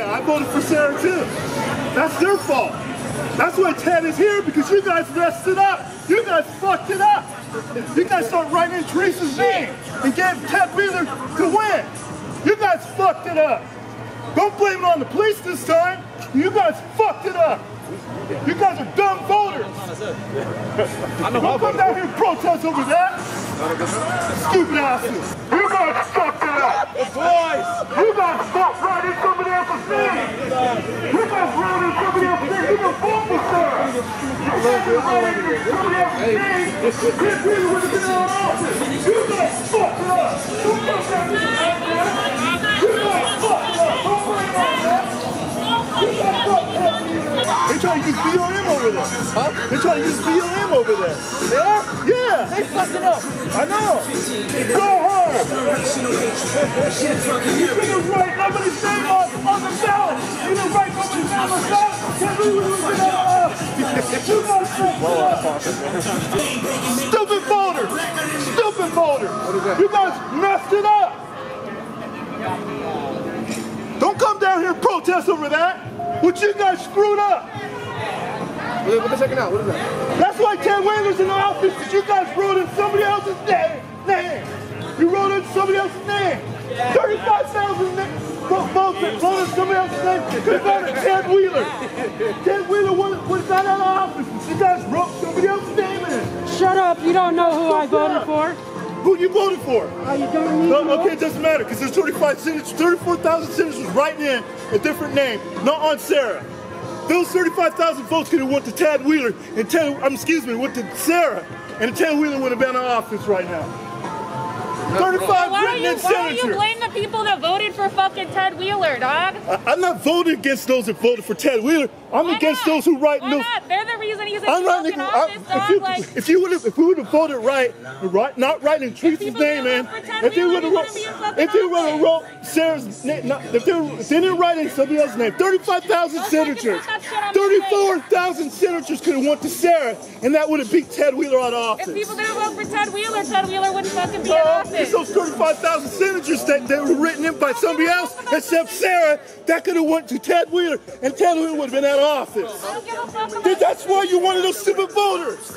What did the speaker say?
Yeah, I voted for Sarah too. That's their fault. That's why Ted is here because you guys messed it up. You guys fucked it up. You guys start writing in Teressa's name and getting Ted Wheeler to win. You guys fucked it up. Don't blame it on the police this time. You guys fucked it up. You guys are dumb voters. Don't come down here and protest over that. Stupid asses. You guys fucked it up. Boys. You guys fucked right in somebody else's name. You guys wrote in somebody else's name. You didn't vote for Up. They trying to use BLM over there. Huh? They trying to use BLM over there. Are? Yeah. They fucked it up. I know. Go home. You write nobody's name on, on the ballot. You didn't write nobody's name on the ballot. It up. Stupid voters. Stupid voters. You guys messed it up. Don't come down here and protest over that. What you guys screwed up. What they checking out? What is that? That's why Ted Wheeler's in the office because you guys wrote in somebody else's name. name. You wrote in somebody else's name. 35,000 na- vo- votes that voted in somebody else's name. Could have voted Ted Wheeler. Ted Wheeler would you don't know who I voted for. Who you voted for? Oh, you don't need No, okay, it doesn't matter because there's 35 senators, 34,000 senators writing in a different name, not on Sarah. Those 35,000 votes could have went to Tad Wheeler and Ted, um, excuse me, went to Sarah, and Ted Wheeler would have been in office right now. 35 Why written you, in why don't you senators. blame the people that voted for fucking Ted Wheeler, dog? I- I'm not voting against those that voted for Ted Wheeler. I'm Why against not? those who write Why no. not? They're the reason he's in I'm fucking writing. office, if dog. you, like, if you would have, if we would have voted right, right, not writing in Teressa's name, man. didn't vote for Ted If you would have wrote, wouldn't be in fucking if you would have wrote Sarah's name, not, if they, if they didn't write in somebody else's name, 35,000 Don't senators, fucking put that shit on the 34,000 senators could have went to Sarah, and that would have beat Ted Wheeler out of if people didn't vote for Ted Wheeler, Ted Wheeler wouldn't fucking be in office. Those 35,000 senators that, that were written in by somebody else except Sarah that could have went to Ted Wheeler and Ted Wheeler would have been out of office. That's why you're one of those stupid voters.